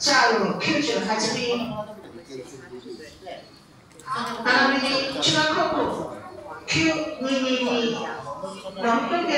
좌우 98빈 아미니 중앙 커프 Q222 600개